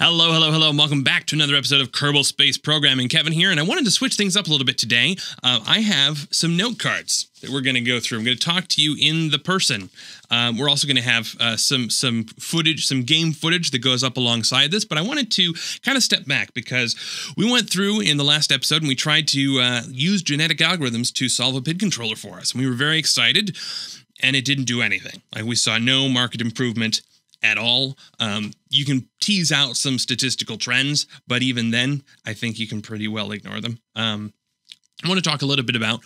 Hello, hello, hello, and welcome back to another episode of Kerbal Space Programming. Kevin here, and I wanted to switch things up a little bit today. Uh, I have some note cards that we're going to go through. I'm going to talk to you in the person. Um, we're also going to have uh, some some footage, some game footage that goes up alongside this. But I wanted to kind of step back because we went through in the last episode and we tried to uh, use genetic algorithms to solve a PID controller for us, and we were very excited. And it didn't do anything. Like we saw no market improvement at all. Um, you can tease out some statistical trends, but even then, I think you can pretty well ignore them. Um, I want to talk a little bit about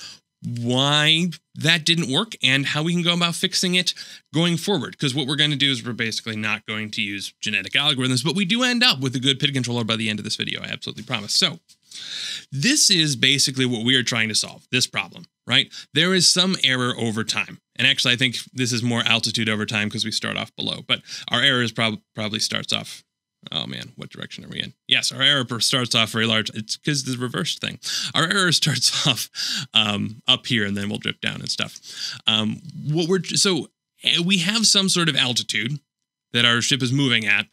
why that didn't work and how we can go about fixing it going forward. Because what we're going to do is we're basically not going to use genetic algorithms, but we do end up with a good PID controller by the end of this video. I absolutely promise. So, this is basically what we are trying to solve this problem, right? There is some error over time. And actually, I think this is more altitude over time because we start off below. But our error is prob- probably starts off. Oh man, what direction are we in? Yes, our error starts off very large. It's because the reverse thing. Our error starts off um, up here, and then we'll drip down and stuff. Um, what we're so eh, we have some sort of altitude that our ship is moving at,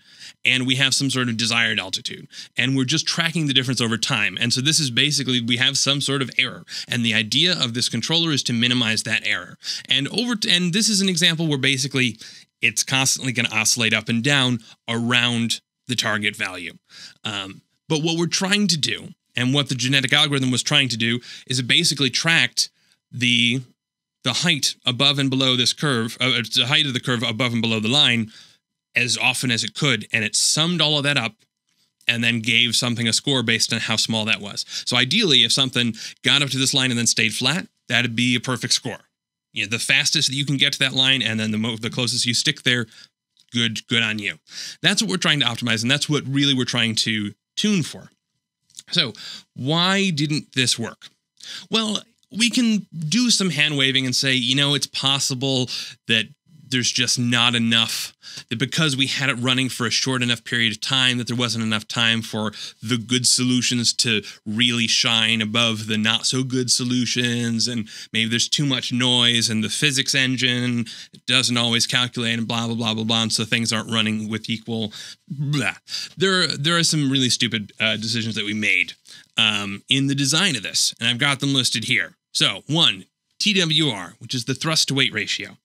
and we have some sort of desired altitude, and we're just tracking the difference over time. And so this is basically we have some sort of error, and the idea of this controller is to minimize that error. And over t- and this is an example where basically it's constantly going to oscillate up and down around the target value. Um, but what we're trying to do, and what the genetic algorithm was trying to do, is it basically tracked the the height above and below this curve, uh, the height of the curve above and below the line as often as it could, and it summed all of that up and then gave something a score based on how small that was. So ideally, if something got up to this line and then stayed flat, that'd be a perfect score. You know, the fastest that you can get to that line, and then the mo- the closest you stick there, good good on you. That's what we're trying to optimize, and that's what really we're trying to tune for. So why didn't this work? Well, we can do some hand waving and say, you know, it's possible that there's just not enough that because we had it running for a short enough period of time that there wasn't enough time for the good solutions to really shine above the not so good solutions. And maybe there's too much noise and the physics engine. Doesn't always calculate and blah blah blah blah blah. And so things aren't running with equal blah. There there are some really stupid uh, decisions that we made um, in the design of this. And i've got them listed here. So one twr which is the thrust to weight ratio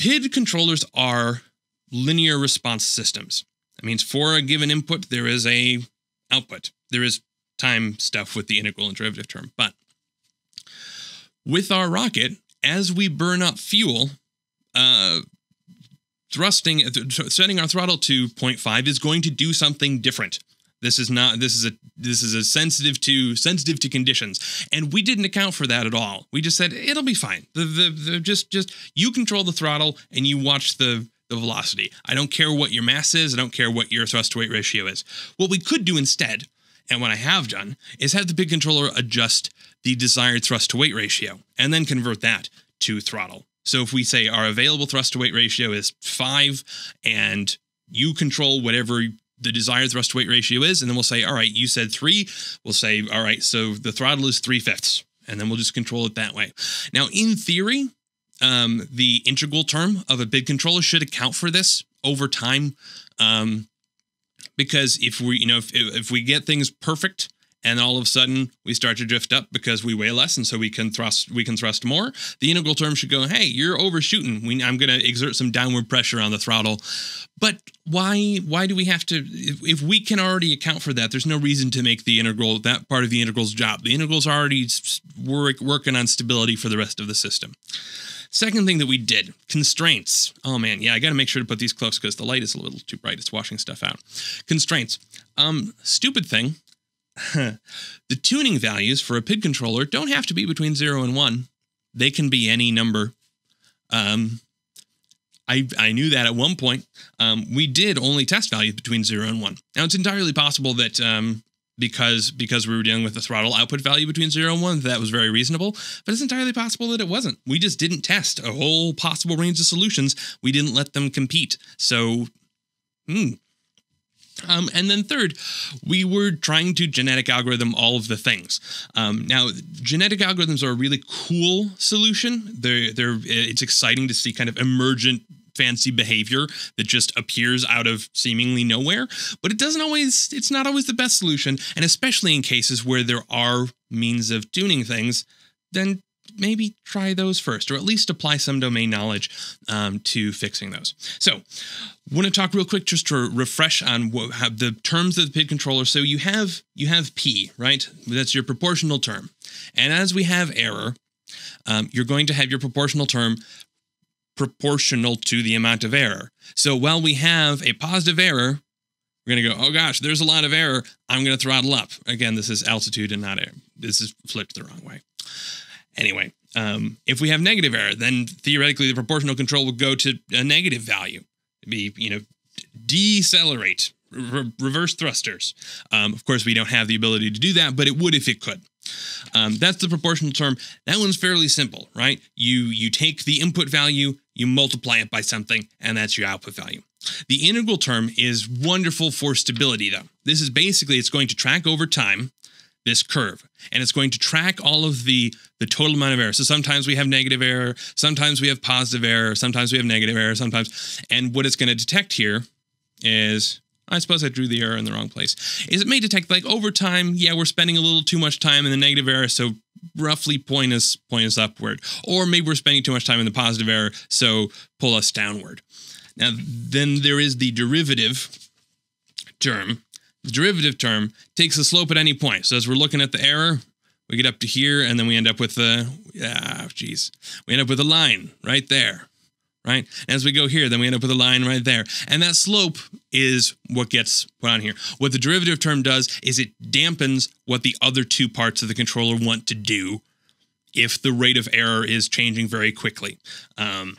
PID controllers are linear response systems. That means for a given input, there is a output. There is time stuff with the integral and derivative term. But with our rocket, as we burn up fuel, uh, thrusting, setting our throttle to 0.5 is going to do something different. This is not this is a this is a sensitive to sensitive to conditions. And we didn't account for that at all. We just said it'll be fine. The the, the just just you control the throttle and you watch the the velocity. I don't care what your mass is, I don't care what your thrust to weight ratio is. What we could do instead, and what I have done, is have the PID controller adjust the desired thrust to weight ratio and then convert that to throttle. So if we say our available thrust to weight ratio is 5 and you control whatever the desired thrust to weight ratio is, and then we'll say, all right, you said three. We'll say, all right, so the throttle is three fifths, and then we'll just control it that way. Now, in theory, um, the integral term of a PID controller should account for this over time, um, because if we, you know, if if we get things perfect and all of a sudden we start to drift up because we weigh less and so we can thrust we can thrust more the integral term should go hey you're overshooting we, i'm going to exert some downward pressure on the throttle but why why do we have to if, if, we can already account for that there's no reason to make the integral that part of the integral's job the integral's already work, working on stability for the rest of the system Second thing that we did constraints. Oh man, yeah, I got to make sure to put these close because the light is a little too bright. It's washing stuff out. Constraints. Um, stupid thing. the tuning values for a PID controller don't have to be between 0 and 1. They can be any number. Um, I, I knew that at one point. Um, we did only test values between 0 and 1. Now, it's entirely possible that um, because because we were dealing with the throttle output value between 0 and 1, that was very reasonable. But it's entirely possible that it wasn't. We just didn't test a whole possible range of solutions. We didn't let them compete. So, hmm, um, and then third, we were trying to genetic algorithm all of the things. Um, now, genetic algorithms are a really cool solution. They're, they're, it's exciting to see kind of emergent fancy behavior that just appears out of seemingly nowhere. But it doesn't always, it's not always the best solution. And especially in cases where there are means of tuning things, then maybe try those first, or at least apply some domain knowledge um, to fixing those. So, want to talk real quick just to refresh on what, the terms of the PID controller. So you have you have P, right? That's your proportional term, and as we have error, um, you're going to have your proportional term proportional to the amount of error. So while we have a positive error, we're going to go, oh gosh, there's a lot of error. I'm going to throttle up. Again, this is altitude and not air. This is flipped the wrong way. Anyway, um, if we have negative error, then theoretically the proportional control would go to a negative value. It'd be, you know, decelerate, re- reverse thrusters. Um, of course, we don't have the ability to do that, but it would if it could. Um, that's the proportional term. That one's fairly simple, right? You you take the input value, you multiply it by something, and that's your output value. The integral term is wonderful for stability, though. This is basically it's going to track over time this curve and it's going to track all of the the total amount of error so sometimes we have negative error sometimes we have positive error sometimes we have negative error sometimes and what it's going to detect here is I suppose I drew the error in the wrong place. Is it may detect like over time, yeah, we're spending a little too much time in the negative error, so roughly point us point us upward. Or maybe we're spending too much time in the positive error, so pull us downward. Now then there is the derivative term, the derivative term takes the slope at any point. So as we're looking at the error, we get up to here, and then we end up with the, ah, geez, we end up with a line right there, right? And as we go here, then we end up with a line right there. And that slope is what gets put on here. What the derivative term does is it dampens what the other two parts of the controller want to do if the rate of error is changing very quickly. Um,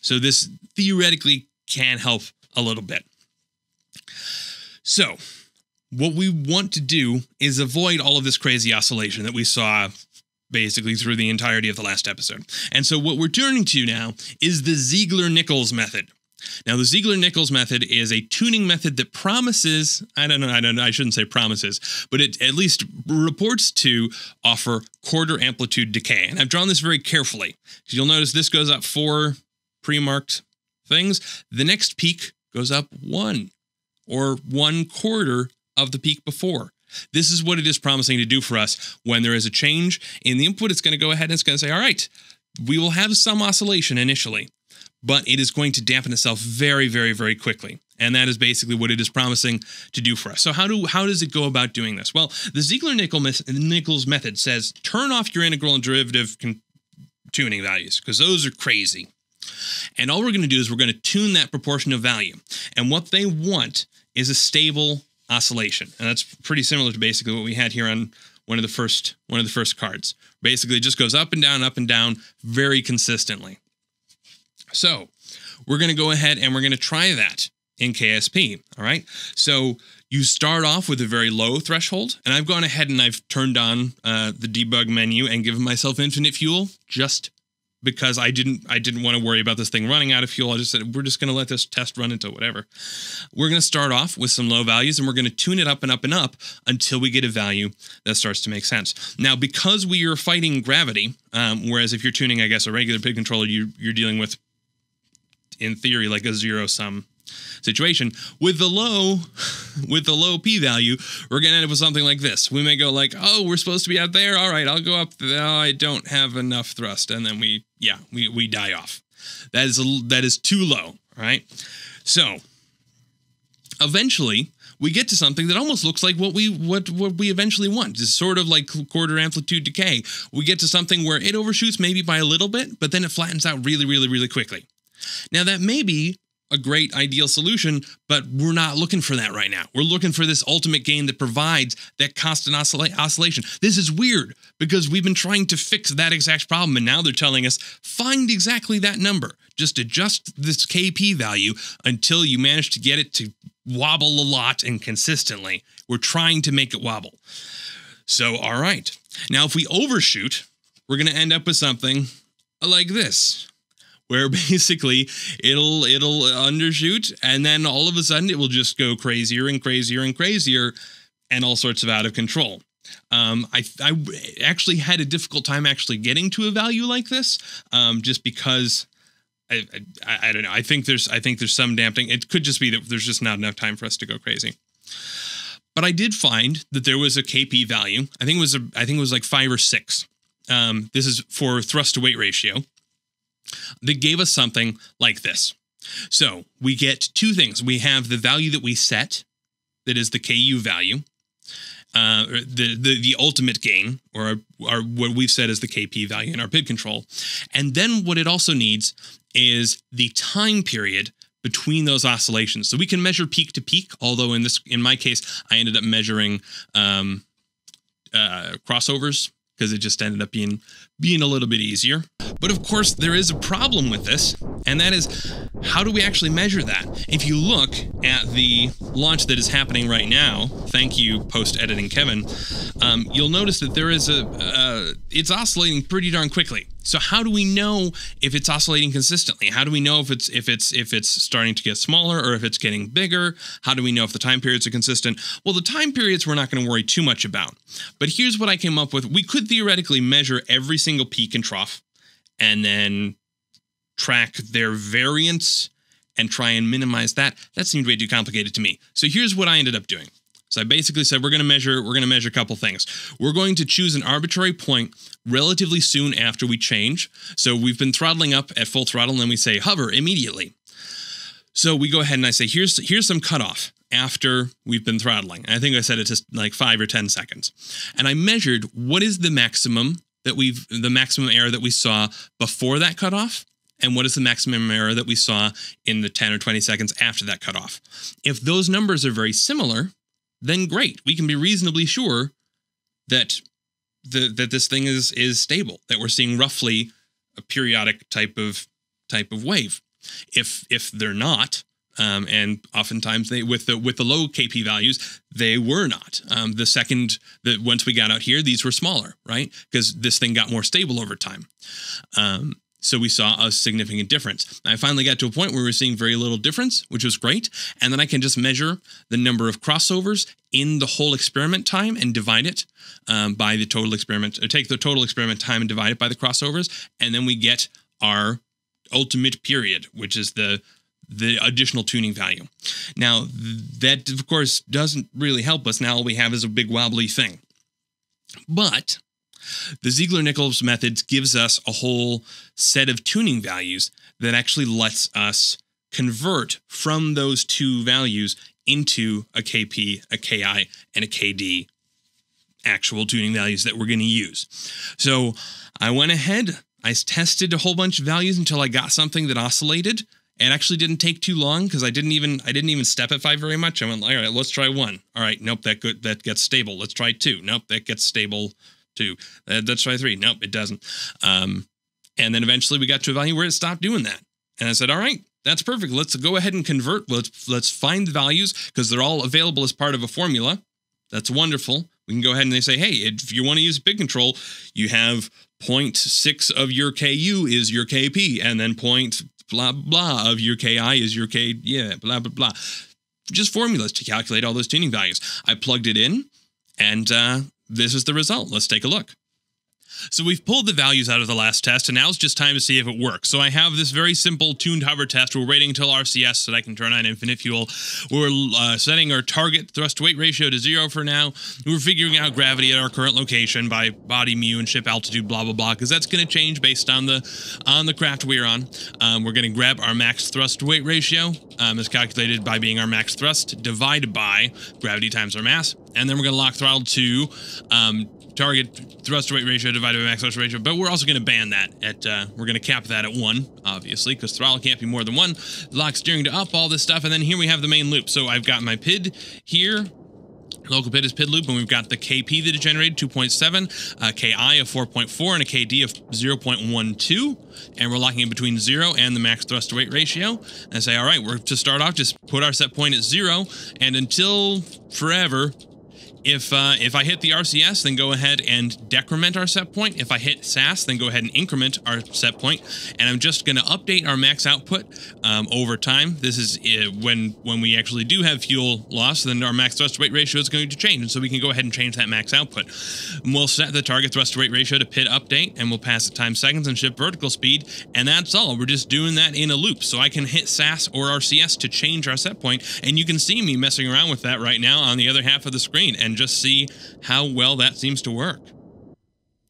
so this theoretically can help a little bit. So what we want to do is avoid all of this crazy oscillation that we saw basically through the entirety of the last episode. And so what we're turning to now is the Ziegler-Nichols method. Now, the Ziegler-Nichols method is a tuning method that promises, I don't know, I don't I shouldn't say promises, but it at least reports to offer quarter amplitude decay. And I've drawn this very carefully. You'll notice this goes up four pre-marked things. The next peak goes up one or one quarter of the peak before. This is what it is promising to do for us when there is a change in the input. It's going to go ahead and it's going to say, all right, we will have some oscillation initially, but it is going to dampen itself very, very, very quickly. And that is basically what it is promising to do for us. So how do how does it go about doing this? Well, the Ziegler-Nichols method says turn off your integral and derivative tuning values because those are crazy. And all we're going to do is we're going to tune that proportion of value. And what they want is a stable oscillation, and that's pretty similar to basically what we had here on one of the first one of the first cards. Basically, it just goes up and down, up and down very consistently. So we're going to go ahead and we're going to try that in KSP. All right. So you start off with a very low threshold, and I've gone ahead and I've turned on uh, the debug menu and given myself infinite fuel just because I didn't I didn't want to worry about this thing running out of fuel. I just said we're just going to let this test run until whatever. We're going to start off with some low values and we're going to tune it up and up and up until we get a value that starts to make sense. Now, because we are fighting gravity, um, whereas if you're tuning, I guess, a regular PID controller, you, you're dealing with, in theory, like a zero sum situation. With the low, with the low p value, we're gonna end up with something like this. We may go like, oh, we're supposed to be out there. All right, I'll go up. Oh, I don't have enough thrust, and then we, yeah, we we die off. That is that is too low. Right. So eventually we get to something that almost looks like what we what what we eventually want. It's sort of like quarter amplitude decay. We get to something where it overshoots maybe by a little bit, but then it flattens out really, really, really quickly. Now that may be a great ideal solution, but we're not looking for that right now. We're looking for this ultimate gain that provides that constant oscillation. This is weird because we've been trying to fix that exact problem, and now they're telling us find exactly that number. Just adjust this KP value until you manage to get it to wobble a lot and consistently. We're trying to make it wobble. So, all right. Now, if we overshoot, we're going to end up with something like this where basically it'll it'll undershoot and then all of a sudden it will just go crazier and crazier and crazier and all sorts of out of control. Um, I, I actually had a difficult time actually getting to a value like this um, just because I, I, I don't know. I think there's I think there's some damping. It could just be that there's just not enough time for us to go crazy. But I did find that there was a KP value. I think it was a I think it was like five or six. Um, this is for thrust to weight ratio. That gave us something like this. So we get two things. We have the value that we set, that is the KU value, uh, the, the the ultimate gain, or our, our, what we've said is the KP value in our PID control, and then what it also needs is the time period between those oscillations. So we can measure peak to peak, although in this in my case, I ended up measuring um, uh, crossovers because it just ended up being being a little bit easier. But of course, there is a problem with this, and that is how do we actually measure that? If you look at the launch that is happening right now, thank you, post editing Kevin, um, you'll notice that there is a uh, it's oscillating pretty darn quickly. So how do we know if it's oscillating consistently? How do we know if it's if it's if it's starting to get smaller or if it's getting bigger? How do we know if the time periods are consistent? Well, the time periods we're not going to worry too much about. But here's what I came up with. We could theoretically measure every single peak and trough and then track their variance and try and minimize that. That seemed way too complicated to me. So here's what I ended up doing. So I basically said we're going to measure we're going to measure a couple things. We're going to choose an arbitrary point relatively soon after we change. So we've been throttling up at full throttle and then we say hover immediately. So we go ahead and I say here's here's some cutoff after we've been throttling. I think I said it just like 5 or 10 seconds. And I measured what is the maximum that we've the maximum error that we saw before that cutoff and what is the maximum error that we saw in the 10 or 20 seconds after that cutoff. If those numbers are very similar, then great. We can be reasonably sure that the, that this thing is is stable, that we're seeing roughly a periodic type of type of wave. If if they're not, um, and oftentimes they with the with the low KP values they were not. Um, the second that once we got out here, these were smaller, right? Because this thing got more stable over time. Um, so we saw a significant difference. I finally got to a point where we were seeing very little difference, which was great. And then I can just measure the number of crossovers in the whole experiment time and divide it um, by the total experiment, or take the total experiment time and divide it by the crossovers. And then we get our ultimate period, which is the the additional tuning value. Now, that of course doesn't really help us. Now all we have is a big wobbly thing. But the Ziegler-Nichols method gives us a whole set of tuning values that actually lets us convert from those two values into a KP, a KI, and a KD actual tuning values that we're going to use. So I went ahead, I tested a whole bunch of values until I got something that oscillated. It actually didn't take too long because I didn't even I didn't even step at five very much. I went, all right, let's try one. All right, nope, that good that gets stable. Let's try two. Nope, that gets stable two. Uh, let's try three. Nope, it doesn't. Um, and then eventually we got to a value where it stopped doing that. And I said, all right, that's perfect. Let's go ahead and convert. Let's let's find the values because they're all available as part of a formula. That's wonderful. We can go ahead and they say, hey, if you want to use big control, you have 0.6 of your KU is your KP, and then point blah blah of your KI is your K, yeah, blah blah blah. Just formulas to calculate all those tuning values. I plugged it in, and uh, this is the result. Let's take a look. So we've pulled the values out of the last test, and now it's just time to see if it works. So I have this very simple tuned hover test. We're waiting until RCS so that I can turn on infinite fuel. We're uh, setting our target thrust to weight ratio to zero for now. We're figuring out gravity at our current location by body mu and ship altitude, blah blah blah, because that's going to change based on the on the craft we're on. Um, we're going to grab our max thrust weight ratio, um, as calculated by being our max thrust divided by gravity times our mass, and then we're going to lock throttle to um, target thrust to weight ratio divided by max thrust ratio, but we're also going to ban that at, uh, we're going to cap that at one, obviously, because throttle can't be more than one. Lock steering to up, all this stuff, and then here we have the main loop. So I've got my PID here, Local PID is PID loop, and we've got the KP that it generated, 2.7, a KI of 4.4, and a KD of 0.12. And we're locking in between 0 and the max thrust to weight ratio. And I say, all right, we're to start off, just put our set point at 0, and until forever, If uh, if I hit the RCS, then go ahead and decrement our set point. If I hit SAS, then go ahead and increment our set point. And I'm just going to update our max output um, over time. This is uh, when when we actually do have fuel loss, then our max thrust to weight ratio is going to change, and so we can go ahead and change that max output. And we'll set the target thrust to weight ratio to PID update, and we'll pass it time seconds and shift vertical speed, and that's all. We're just doing that in a loop, so I can hit SAS or RCS to change our set point, and you can see me messing around with that right now on the other half of the screen, and just see how well that seems to work.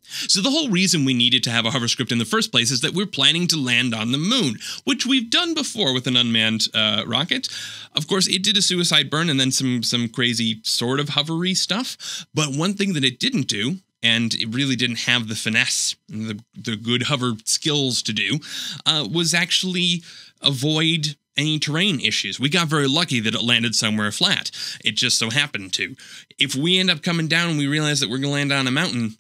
So the whole reason we needed to have a hover script in the first place is that we're planning to land on the moon, which we've done before with an unmanned uh, rocket. Of course, it did a suicide burn and then some some crazy sort of hovery stuff. But one thing that it didn't do, and it really didn't have the finesse, the the good hover skills to do, uh, was actually avoid any terrain issues. We got very lucky that it landed somewhere flat. It just so happened to. If we end up coming down and we realize that we're going to land on a mountain,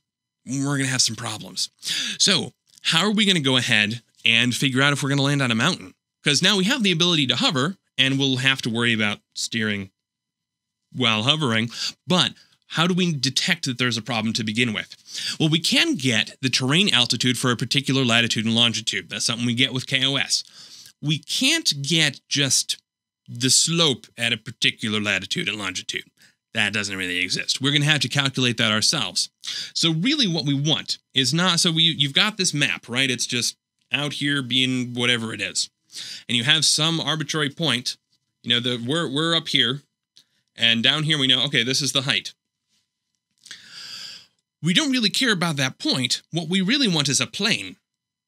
we're going to have some problems. So, how are we going to go ahead and figure out if we're going to land on a mountain? Because now we have the ability to hover and we'll have to worry about steering while hovering. But how do we detect that there's a problem to begin with? Well, we can get the terrain altitude for a particular latitude and longitude. That's something we get with KOS we can't get just the slope at a particular latitude and longitude. That doesn't really exist. We're going to have to calculate that ourselves. So really what we want is not, so we, you've got this map, right? It's just out here being whatever it is. And you have some arbitrary point, you know, the, we're, we're up here and down here we know, okay, this is the height. We don't really care about that point. What we really want is a plane,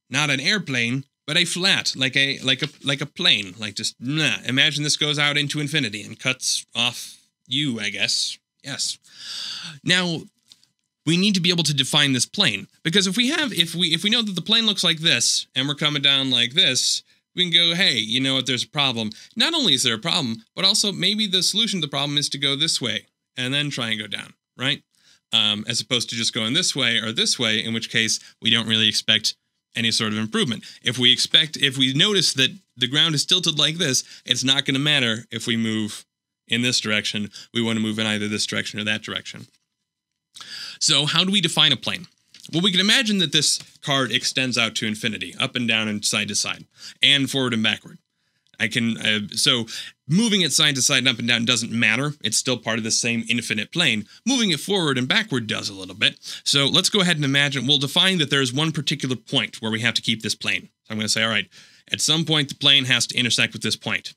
not an airplane, but a flat, like a like a like a plane, like just nah. Imagine this goes out into infinity and cuts off you, I guess. Yes. Now, we need to be able to define this plane because if we have if we if we know that the plane looks like this and we're coming down like this, we can go, hey, you know what? There's a problem. Not only is there a problem, but also maybe the solution to the problem is to go this way and then try and go down, right? Um, as opposed to just going this way or this way, in which case we don't really expect any sort of improvement. If we expect, if we notice that the ground is tilted like this, it's not going to matter if we move in this direction. We want to move in either this direction or that direction. So how do we define a plane? Well, we can imagine that this card extends out to infinity, up and down and side to side, and forward and backward. I can, uh, so moving it side to side and up and down doesn't matter. It's still part of the same infinite plane. Moving it forward and backward does a little bit. So let's go ahead and imagine, we'll define that there's one particular point where we have to keep this plane. So I'm going to say, all right, at some point the plane has to intersect with this point,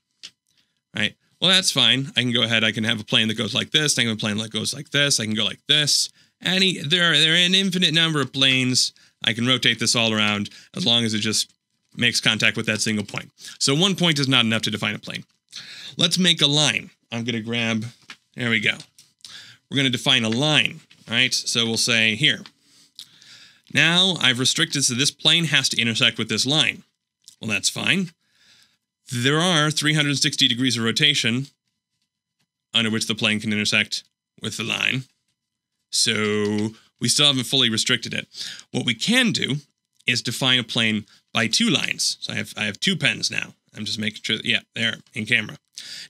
all right? Well, that's fine. I can go ahead, I can have a plane that goes like this, I can have a plane that goes like this, I can go like this. Any, there, are, there are an infinite number of planes. I can rotate this all around as long as it just makes contact with that single point. So one point is not enough to define a plane. Let's make a line. I'm going to grab, there we go. We're going to define a line, right? So we'll say here. Now I've restricted so this plane has to intersect with this line. Well, that's fine. There are 360 degrees of rotation under which the plane can intersect with the line. So we still haven't fully restricted it. What we can do is define a plane by two lines. So I have I have two pens now. I'm just making sure, that, yeah, there, in camera.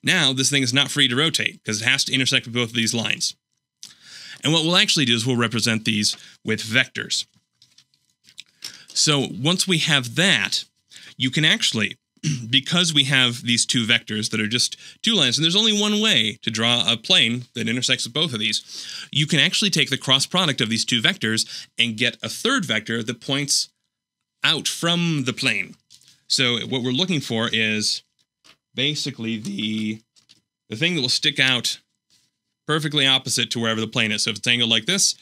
Now, this thing is not free to rotate because it has to intersect with both of these lines. And what we'll actually do is we'll represent these with vectors. So once we have that, you can actually, because we have these two vectors that are just two lines, and there's only one way to draw a plane that intersects with both of these, you can actually take the cross product of these two vectors and get a third vector that points out from the plane. So what we're looking for is basically the the thing that will stick out perfectly opposite to wherever the plane is. So if it's angled like this,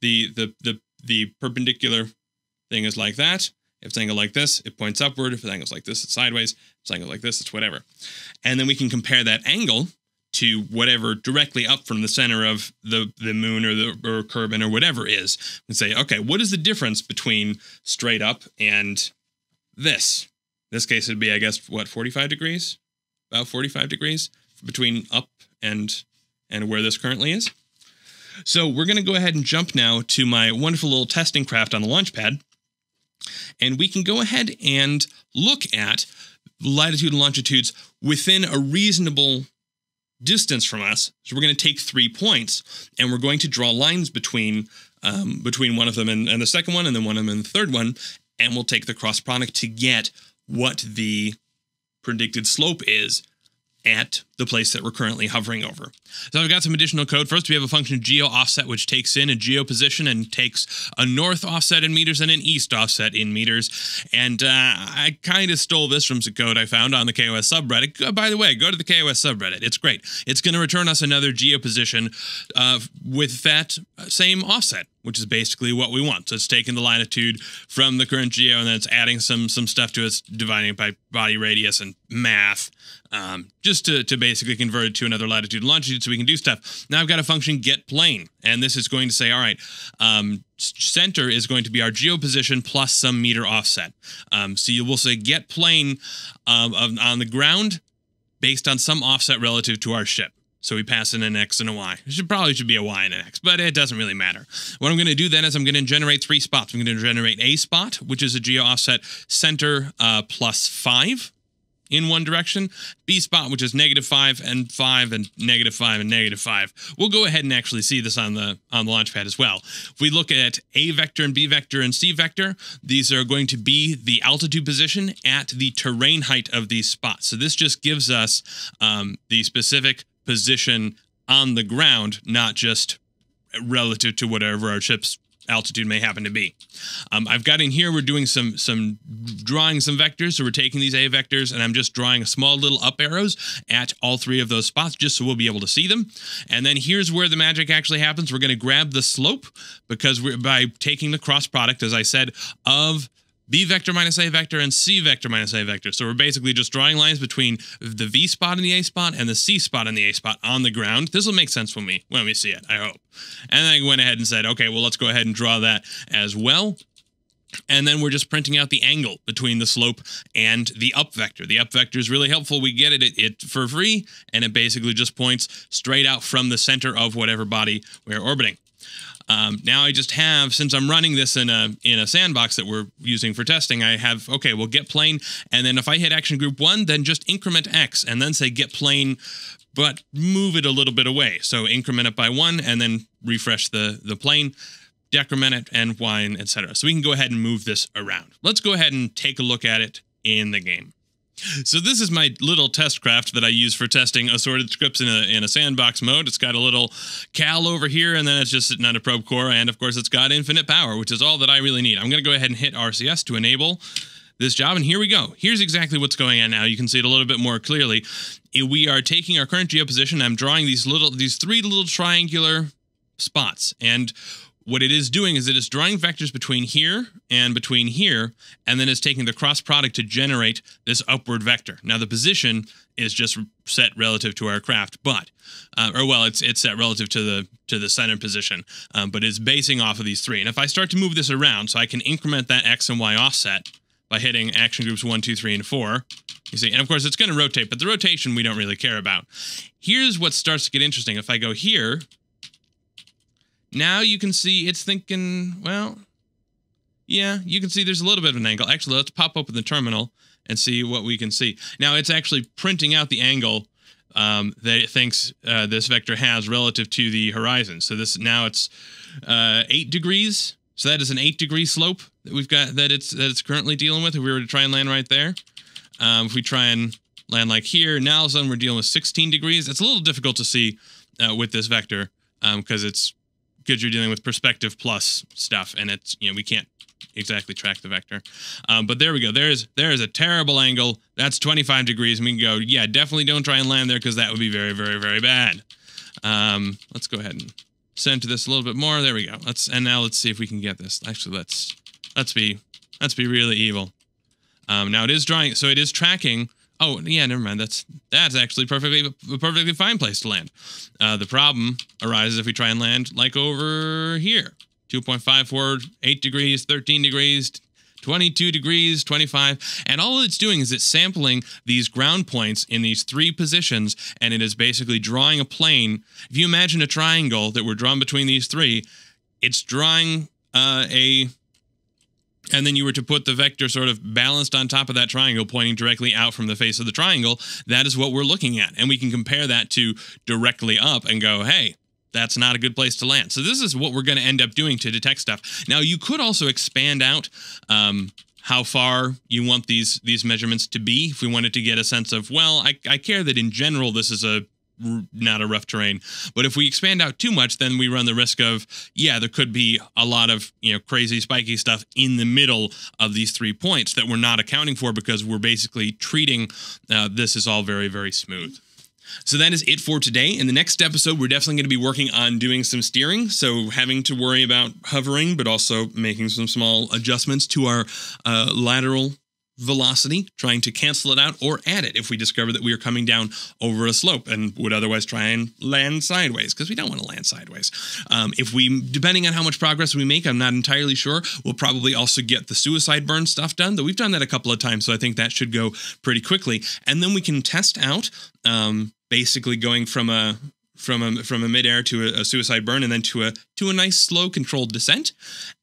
the the the the perpendicular thing is like that. If it's angled like this, it points upward. If it's angled like this, it's sideways. If it's angled like this, it's whatever. And then we can compare that angle to whatever directly up from the center of the, the moon or the or Kerbin or whatever is and say, okay, what is the difference between straight up and this? In this case, it'd be, I guess, what, 45 degrees? About 45 degrees between up and and where this currently is. So we're going to go ahead and jump now to my wonderful little testing craft on the launch pad. And we can go ahead and look at latitude and longitudes within a reasonable distance from us. So we're going to take three points and we're going to draw lines between um, between one of them and, and the second one, and then one of them and the third one, and we'll take the cross product to get what the predicted slope is at the place that we're currently hovering over. So I've got some additional code. First, we have a function geo offset, which takes in a geo position and takes a north offset in meters and an east offset in meters. And uh, I kind of stole this from some code I found on the KOS subreddit. By the way, go to the KOS subreddit. It's great. It's going to return us another geo position uh, with that same offset which is basically what we want. So it's taking the latitude from the current geo and then it's adding some some stuff to it, dividing it by body radius and math, um, just to, to basically convert it to another latitude and longitude so we can do stuff. Now I've got a function get plane, and this is going to say, all right, um, center is going to be our geo position plus some meter offset. Um, so you will say get plane um, on the ground based on some offset relative to our ship. So we pass in an X and a Y. It should probably should be a Y and an X, but it doesn't really matter. What I'm going to do then is I'm going to generate three spots. I'm going to generate a spot, which is a geo offset center uh, plus five in one direction, B spot, which is negative five and five and negative five and negative five. We'll go ahead and actually see this on the on the launch pad as well. If we look at A vector and B vector and C vector, these are going to be the altitude position at the terrain height of these spots. So this just gives us um, the specific position on the ground, not just relative to whatever our ship's altitude may happen to be. Um, I've got in here, we're doing some some drawing some vectors. So we're taking these A vectors and I'm just drawing a small little up arrows at all three of those spots just so we'll be able to see them. And then here's where the magic actually happens. We're going to grab the slope because we're by taking the cross product, as I said, of B vector minus A vector and C vector minus A vector. So we're basically just drawing lines between the B spot in the A spot and the C spot in the A spot on the ground. This will make sense when we when we see it, I hope. And I went ahead and said, okay, well, let's go ahead and draw that as well. And then we're just printing out the angle between the slope and the up vector. The up vector is really helpful. We get it, it, it, for free, and it basically just points straight out from the center of whatever body we're orbiting. Um, now I just have, since I'm running this in a in a sandbox that we're using for testing, I have okay, well get plane, and then if I hit action group one, then just increment X, and then say get plane, but move it a little bit away. So increment it by one, and then refresh the the plane, decrement it, and Y, etc. So we can go ahead and move this around. Let's go ahead and take a look at it in the game. So this is my little test craft that I use for testing assorted scripts in a in a sandbox mode. It's got a little cal over here, and then it's just sitting on a probe core, and of course it's got infinite power, which is all that I really need. I'm going to go ahead and hit RCS to enable this job, and here we go. Here's exactly what's going on now. You can see it a little bit more clearly. We are taking our current geoposition. I'm drawing these little these three little triangular spots, and what it is doing is it is drawing vectors between here and between here, and then it's taking the cross product to generate this upward vector. Now the position is just set relative to our craft, but uh, or well, it's it's set relative to the to the center position, um, but it's basing off of these three. And if I start to move this around, so I can increment that x and y offset by hitting action groups one, two, three, and four. You see, and of course it's going to rotate, but the rotation we don't really care about. Here's what starts to get interesting. If I go here now you can see it's thinking, well, yeah, you can see there's a little bit of an angle. Actually, let's pop open the terminal and see what we can see. Now it's actually printing out the angle um, that it thinks uh, this vector has relative to the horizon. So this now it's uh, eight degrees. So that is an eight degree slope that we've got that it's that it's currently dealing with. If we were to try and land right there, um, if we try and land like here, now all of a sudden we're dealing with 16 degrees. It's a little difficult to see uh, with this vector because um, it's because you're dealing with perspective plus stuff, and it's you know we can't exactly track the vector. Um, but there we go. There's there's a terrible angle. That's 25 degrees, and we can go. Yeah, definitely don't try and land there because that would be very very very bad. Um, let's go ahead and center this a little bit more. There we go. Let's and now let's see if we can get this. Actually, let's let's be let's be really evil. Um, now it is drawing, so it is tracking Oh yeah, never mind. That's that's actually perfectly a perfectly fine place to land. Uh, the problem arises if we try and land like over here, 2.54, 8 degrees, 13 degrees, 22 degrees, 25, and all it's doing is it's sampling these ground points in these three positions, and it is basically drawing a plane. If you imagine a triangle that we're drawn between these three, it's drawing uh, a and then you were to put the vector sort of balanced on top of that triangle pointing directly out from the face of the triangle, that is what we're looking at. And we can compare that to directly up and go, hey, that's not a good place to land. So this is what we're going to end up doing to detect stuff. Now you could also expand out um, how far you want these these measurements to be. If we wanted to get a sense of, well, I, I care that in general this is a not a rough terrain. But if we expand out too much, then we run the risk of, yeah, there could be a lot of, you know, crazy spiky stuff in the middle of these three points that we're not accounting for because we're basically treating uh, this as all very, very smooth. So that is it for today. In the next episode, we're definitely going to be working on doing some steering. So having to worry about hovering, but also making some small adjustments to our uh, lateral velocity, trying to cancel it out or add it if we discover that we are coming down over a slope and would otherwise try and land sideways because we don't want to land sideways. Um, if we, depending on how much progress we make, I'm not entirely sure. We'll probably also get the suicide burn stuff done, though we've done that a couple of times, so I think that should go pretty quickly. And then we can test out um, basically going from a from a from a midair to a, a, suicide burn and then to a to a nice slow controlled descent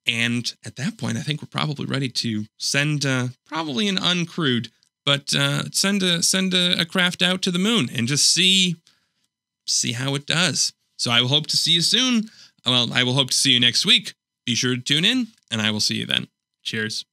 and at that point i think we're probably ready to send uh, probably an uncrewed but uh, send a send a, a craft out to the moon and just see see how it does. So i will hope to see you soon. Well i will hope to see you next week. Be sure to tune in and i will see you then. Cheers